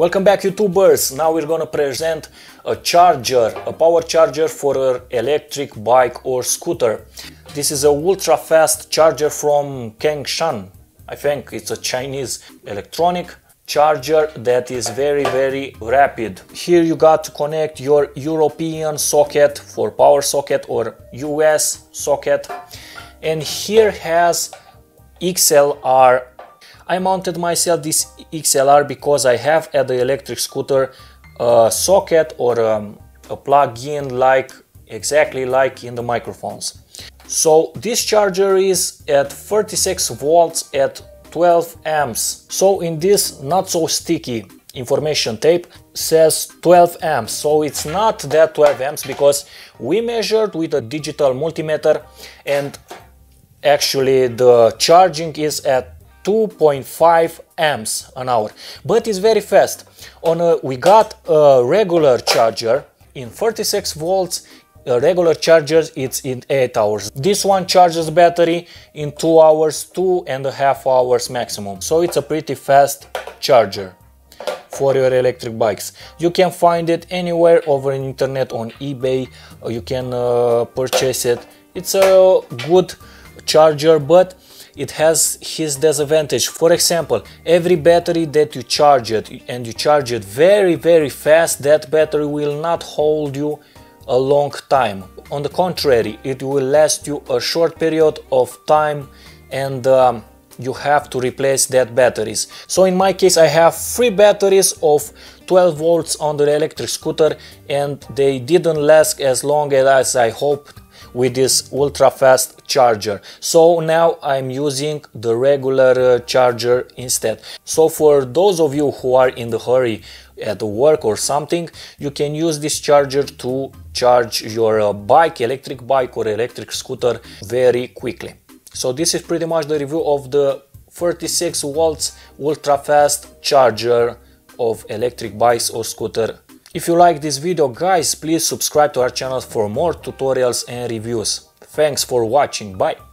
Welcome back YouTubers! Now we're gonna present a charger, a power charger for an electric bike or scooter. This is a ultra fast charger from Kengshan. I think it's a Chinese electronic charger that is very very rapid. Here you got to connect your European socket for power socket or US socket and here has XLR I mounted myself this XLR because I have at the electric scooter a socket or um, a plug-in like exactly like in the microphones. So this charger is at 36 volts at 12 amps. So in this not so sticky information tape says 12 amps so it's not that 12 amps because we measured with a digital multimeter and actually the charging is at 2.5 amps an hour. But it's very fast. On a, we got a regular charger in 36 volts. A regular charger it's in 8 hours. This one charges battery in 2 hours two and a half hours maximum. So it's a pretty fast charger for your electric bikes. You can find it anywhere over the internet on ebay. You can uh, purchase it. It's a good charger but it has his disadvantage. For example, every battery that you charge it and you charge it very very fast, that battery will not hold you a long time. On the contrary, it will last you a short period of time and um, you have to replace that batteries. So in my case I have three batteries of 12 volts on the electric scooter and they didn't last as long as I hoped with this ultra fast charger. So now I'm using the regular uh, charger instead. So for those of you who are in the hurry at work or something you can use this charger to charge your uh, bike electric bike or electric scooter very quickly. So this is pretty much the review of the 36 volts ultra fast charger of electric bikes or scooter if you like this video guys, please subscribe to our channel for more tutorials and reviews. Thanks for watching, bye!